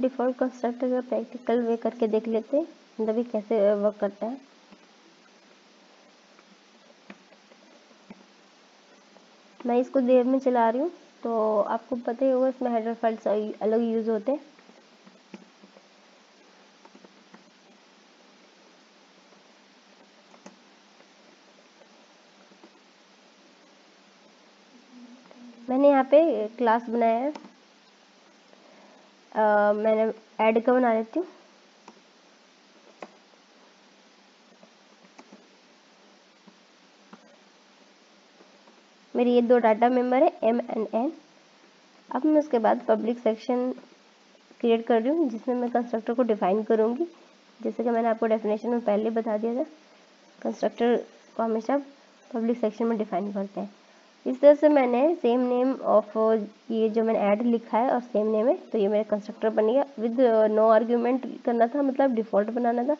Default constructor का practical way करके देख लेते हैं मतलब कैसे वर्क करता है। मैं इसको देर में चला रही हूँ तो आपको पता ही होगा इसमें हेडर फाइल्स अलग यूज़ होते हैं। मैंने यहाँ पे क्लास बनाया है। मैंने ऐड का बना लेती हूँ। मेरी ये दो डाटा मेंबर है एम एंड एन अब मैं उसके बाद पब्लिक सेक्शन क्रिएट कर रही हूँ, जिसमें मैं कंस्ट्रक्टर को डिफाइन करूँगी। जैसे कि मैंने आपको डेफिनेशन में पहले बता दिया था कंस्ट्रक्टर को हमेशा पब्लिक सेक्शन में डिफाइन करते हैं। इस तरह से मैंने सेम नेम ऑफ़ ये जो मैंने ऐड लिखा है और सेम नेम है तो ये मेरा कंस्ट्रक्टर बन गया। विद नो आर्ग्यूमेंट करना था मतलब डिफ़ॉल्ट बनाना था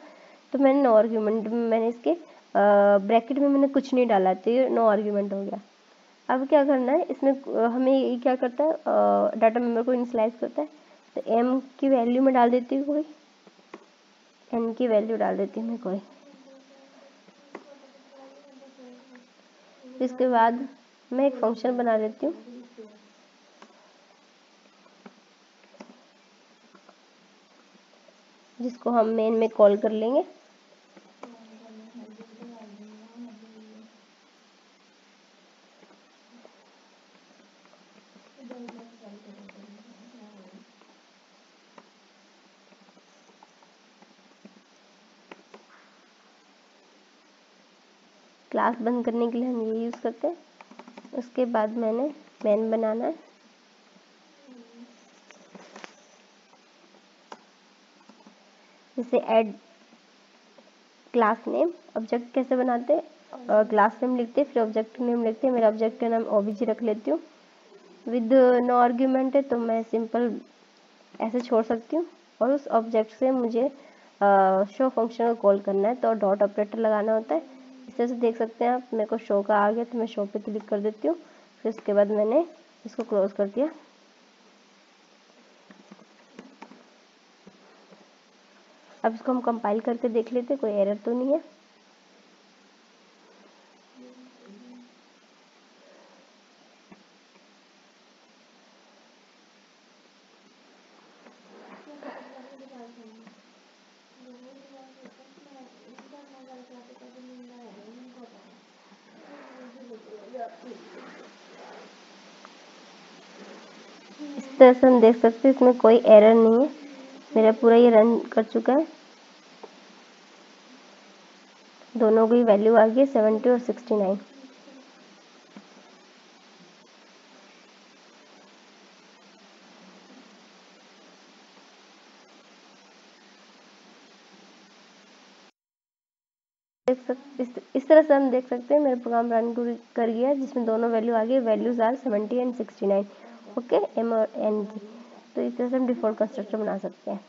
तो मैंने नो आर्ग्यूमेंट मैंने इसके ब्रैकेट में मैंने कुछ नहीं डाला तो ये नो आर्ग्यूमेंट हो गया। अब क्या करना है, इसमें हमें ये क्या करता है डाटा मेंबर को इनिशलाइज करता है तो एम की वैल्यू में डाल देती हूँ कोई। एन की वैल्यू डाल देती हूँ मैं कोई। इसके बाद मैं एक फ़ंक्शन बना लेती हूँ। जिसको हम मेन में कॉल कर लेंगे। क्लास बंद करने के लिए हम ये यूज़ करते हैं। उसके बाद मैंने मैन बनाना है। जैसे ऐड क्लास नेम ऑब्जेक्ट कैसे बनाते हैं? क्लास नेम लिखते हैं, फिर ऑब्जेक्ट नेम लिखते हैं। मेरा ऑब्जेक्ट का नाम ओबीजी रख लेती हूँ। विद नो आर्ग्यूमेंट है तो मैं सिंपल ऐसे छोड़ सकती हूँ। और उस ऑब्जेक्ट से मुझे शो फ़ंक्शन को कॉल करना है तो डॉट ऑपरेटर लगाना होता है। तरह से देख सकते हैं आप। मेरे को शो का आ गया तो मैं शो पे क्लिक कर देती हूँ। फिर उसके बाद मैंने इसको क्लोज कर दिया। अब इसको हम कंपाइल करके देख लेते कोई एरर तो नहीं है। इस तरह से हम देख सकते हैं, इसमें कोई एरर नहीं है। मेरा पूरा ये रन कर चुका है। दोनों की वैल्यू आ गई सेवेंटी और सिक्सटी नाइन देख सक इस, इस तरह से हम देख सकते हैं मेरा प्रोग्राम रन कर गया जिसमें दोनों वैल्यू आ गई values are seventy and sixty nine okay M और एन की। तो इस तरह से हम डिफ़ॉल्ट कंस्ट्रक्टर बना सकते हैं।